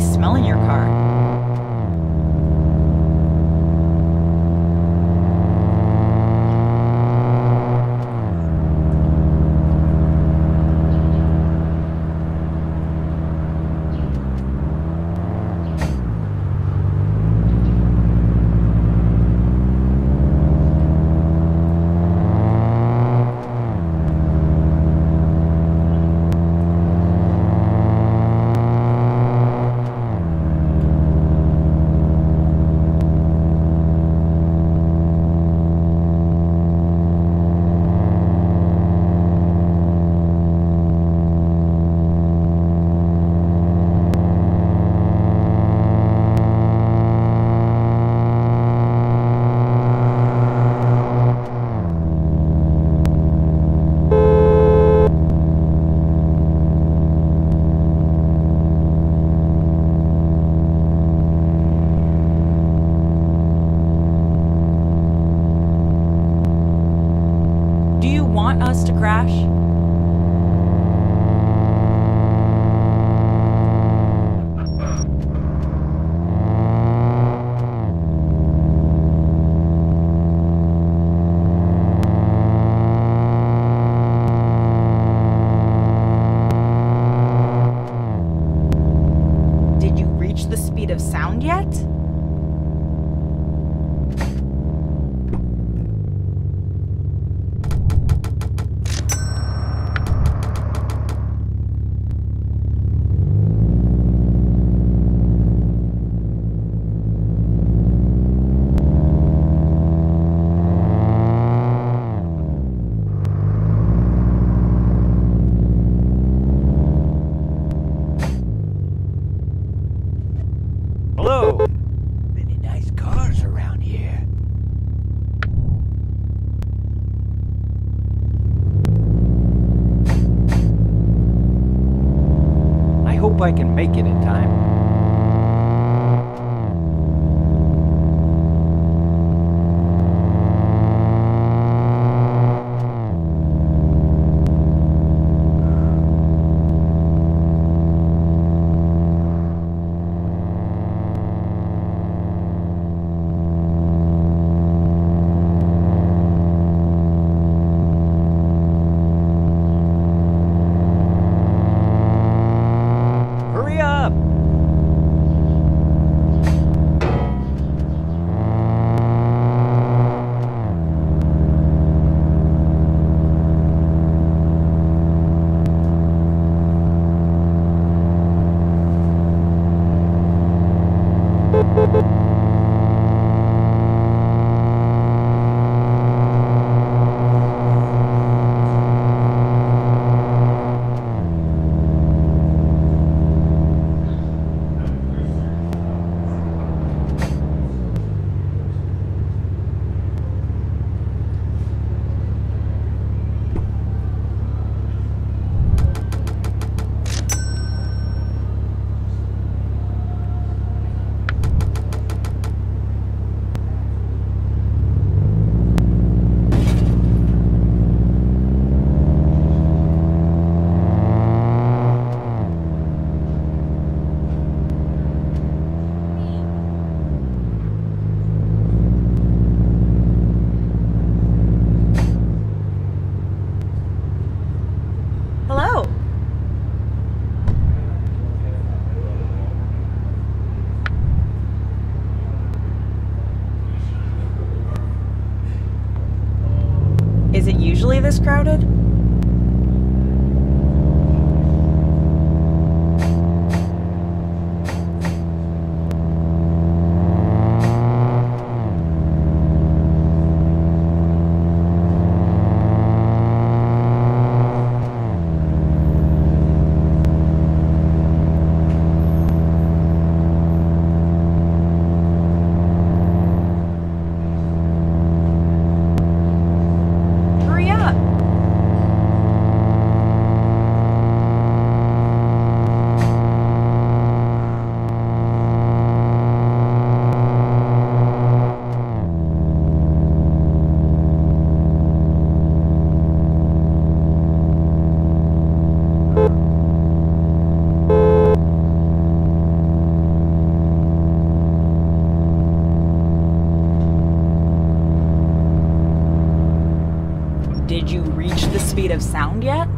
smelling your car. Us to crash? I can make it in time. Usually this crowded? Speed of sound yet?